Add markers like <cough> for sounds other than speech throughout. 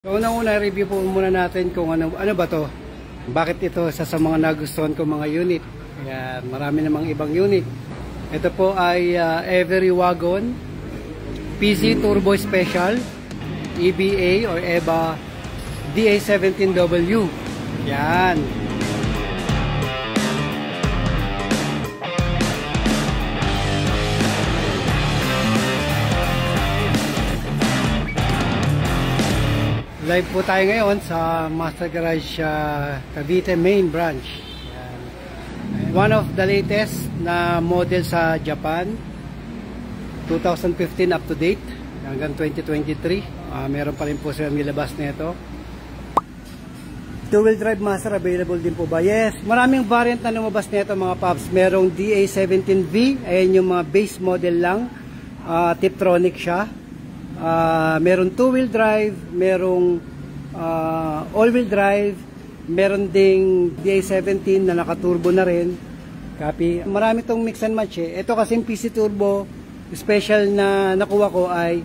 So unang-una review po muna natin kung ano ano ba to. Bakit ito sa sa mga nagustuhan ko mga unit. Kaya marami namang ibang unit. Ito po ay uh, Every Wagon PC Turbo Special EBA or EBA DA17W. Yan. Live po tayo ngayon sa Master Garage uh, Cavite Main Branch. Yan. One of the latest na model sa Japan. 2015 up to date hanggang 2023. Uh, meron pa rin po silang nilabas na ito. Two-wheel drive master available din po ba? Yes, maraming variant na lumabas nito mga paps. Merong DA17V, ayan yung mga base model lang. Uh, Tiptronic siya. Uh, meron two-wheel drive, merong uh, all-wheel drive, meron ding DA17 na naka-turbo na rin. Copy. Marami tong mix and match eh. Ito kasing PC Turbo, special na nakuha ko ay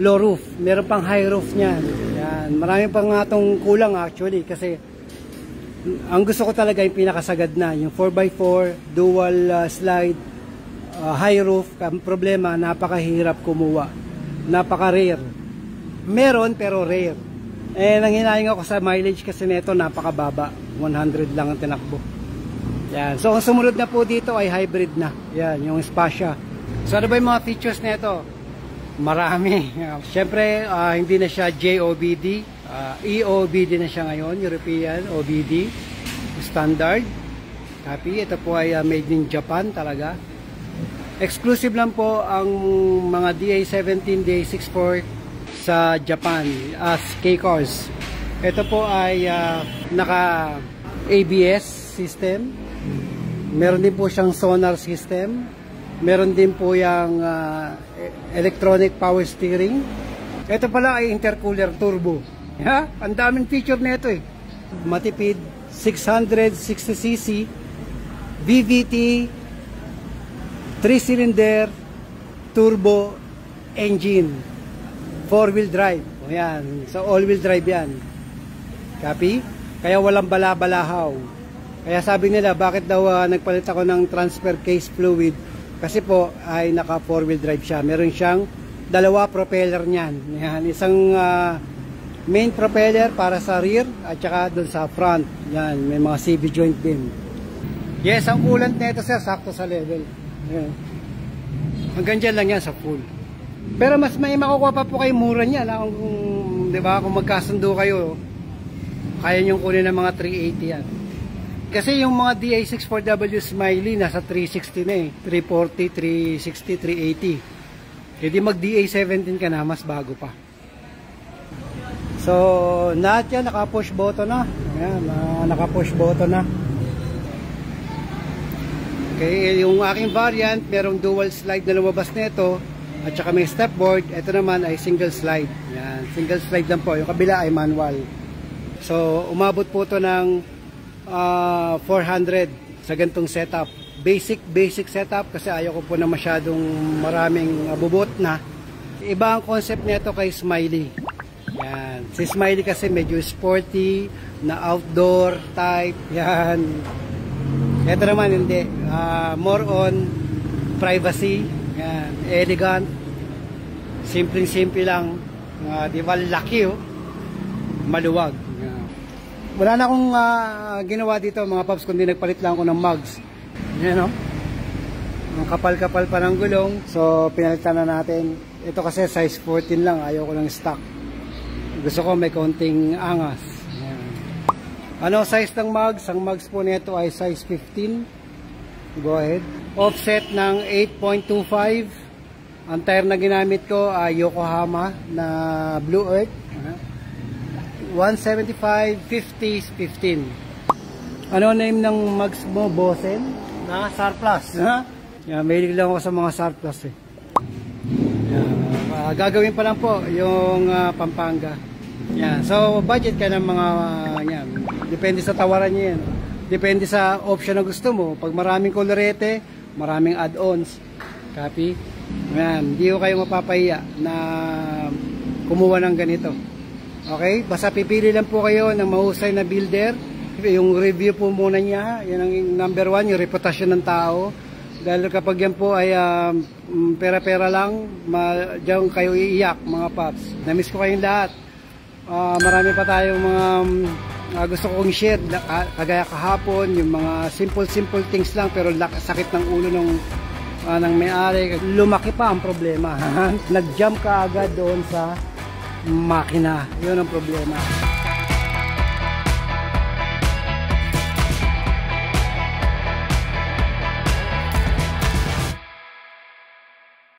low roof. Meron pang high roof niyan. Yan. Marami pang nga tong kulang actually kasi ang gusto ko talaga yung pinakasagad na, yung 4x4, dual uh, slide, uh, high roof. Ang problema, napakahirap kumuha napaka-rare. Meron pero rare. Eh, nanghinayang ako sa mileage kasi nito napakababa. 100 lang ang tinakbo. Yan. So, ang sumunod na po dito ay hybrid na. Yan, yung Spasha. So, ano ba yung mga features nito? Marami. <laughs> Siyempre, uh, hindi na siya JOBD. Uh, EOBD na siya ngayon, European OBD. Standard. Copy. Ito po ay uh, made in Japan talaga. Exclusive lang po ang mga DA17, DA64 sa Japan as K-Cars. Ito po ay uh, naka ABS system. Meron din po siyang sonar system. Meron din po yung uh, electronic power steering. Ito pala ay intercooler turbo. <laughs> Ha? Ang daming feature nito eh. Matipid 660cc VVT 3-cylinder turbo engine. 4-wheel drive. O yan. So, all-wheel drive yan. Copy? Kaya walang bala-balahaw. Kaya sabi nila, bakit daw uh, nagpalit ako ng transfer case fluid? Kasi po, ay naka 4-wheel drive siya. Meron siyang dalawa propeller niyan. Yan. Isang uh, main propeller para sa rear at saka doon sa front. Yan. May mga CV joint din. Yes, ang coolant nito sir, sakto sa level. Ayan. Hanggang dyan lang yan sa full. Pero mas may makukuha pa po kayo mura niya. Na, kung, kung, di ba, kung magkasundo kayo, kaya nyo kunin ng mga 380 yan. Kasi yung mga DA64W Smiley nasa 360 na eh. 340, 360, 380. Hindi mag DA17 ka na, mas bago pa. So, lahat yan naka-push button na. Ayan, uh, naka-push button na. Okay, yung aking variant, merong dual slide na lumabas nito at saka may stepboard. Ito naman ay single slide. Yan, single slide lang po. Yung kabila ay manual. So, umabot po to ng uh, ah, 400 sa gantong setup. Basic, basic setup kasi ayaw ko po na masyadong maraming bubot na. Iba ang concept nito kay Smiley. Yan. Si Smiley kasi medyo sporty, na outdoor type. Yan. Ito naman hindi. Uh, more on privacy. Yan. Elegant. Simpleng-simple lang. Uh, di ba laki oh. Maluwag. Yan. Wala na akong uh, ginawa dito mga paps kundi nagpalit lang ako ng mugs. Yan oh. Ang kapal-kapal pa ng gulong. So pinalitan na natin. Ito kasi size 14 lang. Ayaw ko lang stock. Gusto ko may konting angas. Ano size ng mugs? Ang mugs po nito ay size 15. Go ahead. Offset ng 8.25. Ang tire na ginamit ko ay Yokohama na Blue Earth. 175 50 15. Ano name ng mugs mo? Bosen? Na surplus. Ha? Yeah, mahilig lang ako sa mga surplus eh. Uh, gagawin pa lang po yung uh, Pampanga. Yeah, so budget ka ng mga uh, yan, Depende sa tawaran niya yan. Depende sa option na gusto mo. Pag maraming kolorete, maraming add-ons. Copy? Ayan, hindi ko kayo mapapahiya na kumuha ng ganito. Okay? Basta pipili lang po kayo ng mahusay na builder. Yung review po muna niya, yan ang number one, yung reputasyon ng tao. Dahil kapag yan po ay um, mm, pera-pera lang, ma diyan kayo iiyak mga paps. Namiss ko kayong lahat. Ah, marami pa tayong mga um, ah, gusto kong share ka- kagaya kahapon, yung mga simple-simple things lang pero sakit ng ulo ng ah, ng may-ari. Lumaki pa ang problema. <laughs> Nag-jump ka agad doon sa makina. Yun ang problema.